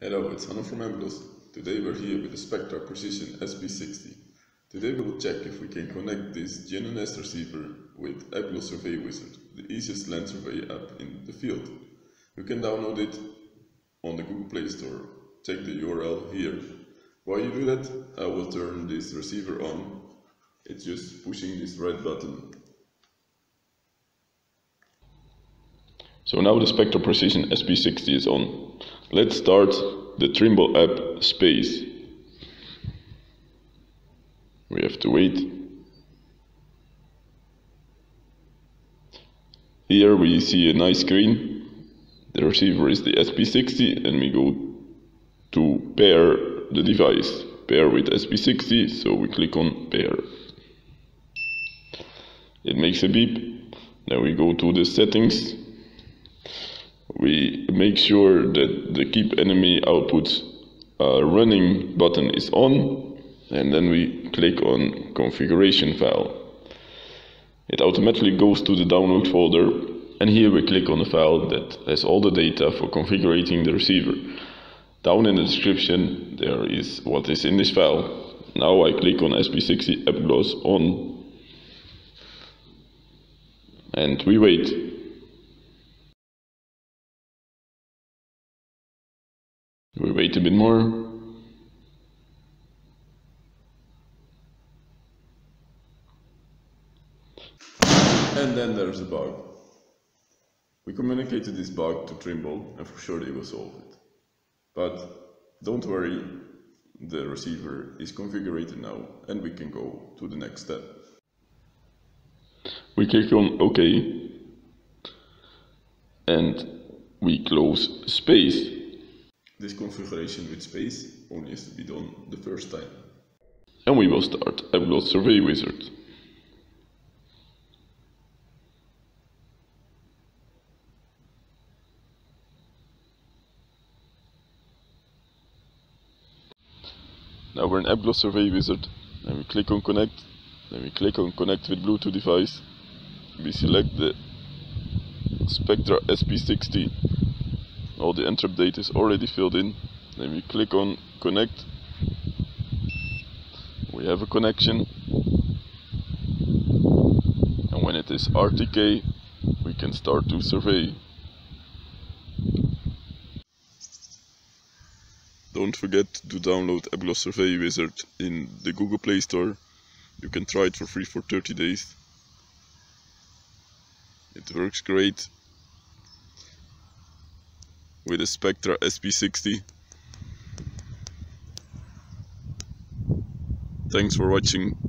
Hello, it's Hanno from Apglos. Today we're here with the Spectra Precision SP60. Today we will check if we can connect this GNSS receiver with Apglos Survey Wizard, the easiest land survey app in the field. You can download it on the Google Play Store. Check the URL here. While you do that, I will turn this receiver on. It's just pushing this red button. So now the Spectra Precision SP60 is on. Let's start the Trimble app space. We have to wait. Here we see a nice screen. The receiver is the SP60 and we go to pair the device. Pair with SP60, so we click on pair. It makes a beep. Then we go to the settings we make sure that the keep NMEA output uh, running button is on and then we click on configuration file. It automatically goes to the download folder and here we click on the file that has all the data for configuring the receiver. Down in the description there is what is in this file. Now I click on SP60 Apglos on and we wait. We wait a bit more. And then there's a bug. We communicated this bug to Trimble and for sure they will solve it. But don't worry, the receiver is configured now and we can go to the next step. We click on OK and we close space. This configuration with space only has to be done the first time. And we will start Apglos Survey Wizard. Now we're in Apglos Survey Wizard. Then we click on connect. Then we click on connect with Bluetooth device. We select the Spectra SP60 all the interrupt data is already filled in. Then we click on connect. We have a connection. And when it is RTK we can start to survey. Don't forget to download Apglos Survey Wizard in the Google Play Store. You can try it for free for 30 days. It works great with a Spectra SP60. Thanks for watching.